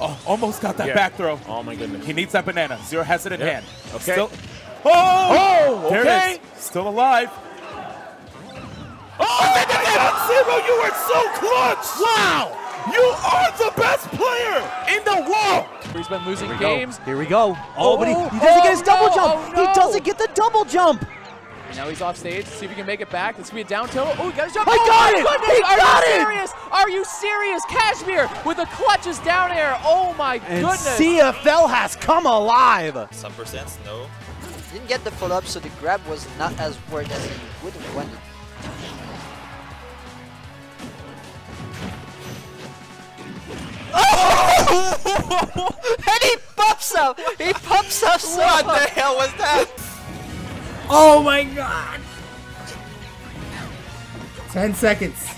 Oh, almost got that Yeah. back throw. Oh my goodness. He needs that banana. Zero has it in Yeah. hand. Okay. Still, oh, Oh, there okay. it is. Still alive. Oh, oh Zero, you were so clutch. Wow. You are the best player in the world. He's been losing Here we go. games. Here we go. Oh, but he, Oh, he doesn't oh, get his oh, double no, jump. oh, no. He doesn't get the double jump. And now he's off stage. See if he can make it back. This could be a down tilt. Oh, he got his jump. I oh, got my it! Goodness. He Are got you it! serious? Are you serious? Cashmere with the clutches down air. Oh my And goodness. CFL has come alive. Some percent no. Didn't get the full up, so the grab was not as worth as he would have wanted. Oh! and he pops up! He pops up so What the hell was that? Oh my god! 10 seconds.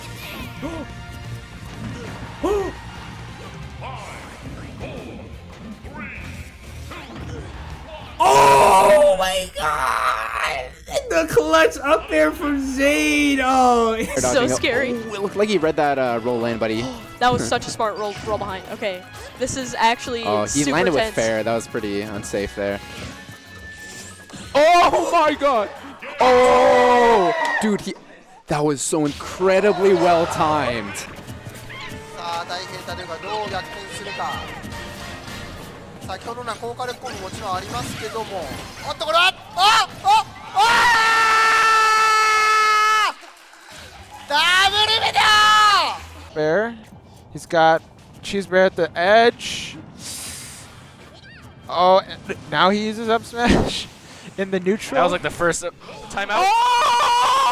Oh my god! The clutch up there from Zayd. Oh, it's So scary. it looked like he read that uh, roll in, buddy. That was such a smart roll, roll behind. Okay, this is actually Oh, he super landed with fair. That was pretty unsafe there. Oh my god! Oh! Dude, he, that was so incredibly well timed. Bear. He's got Cheese Bear at the edge. Oh, now he uses up smash. in the neutral. That was like the first uh, timeout.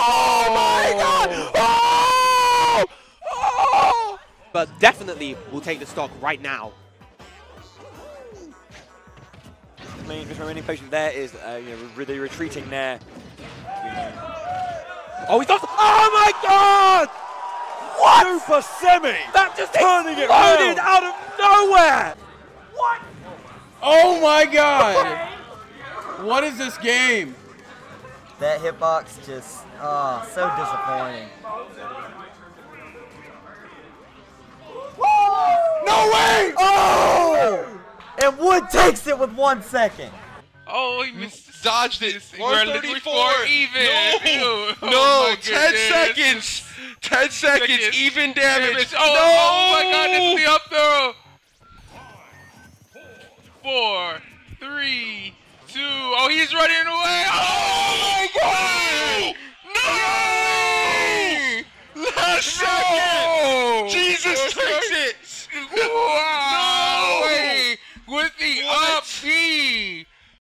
Oh my god! Oh! Oh! but definitely will take the stock right now. I mean, just remaining patient there is, uh, you know, really retreating there. Oh, he's off. Oh my god! What? Super semi! That just Turning it exploded round. out of nowhere! What? Oh my god! What is this game? That hitbox just, oh, so disappointing. No way! Oh! And Wood takes it with one second. Oh, he mm. missed, dodged it. We're 134. four even. No. Oh No, my 10 goodness. seconds. 10 seconds, Seconds. even damage. Oh, no! oh my god, it's the up throw. Four, three, two. Oh, he's running away. Oh my god!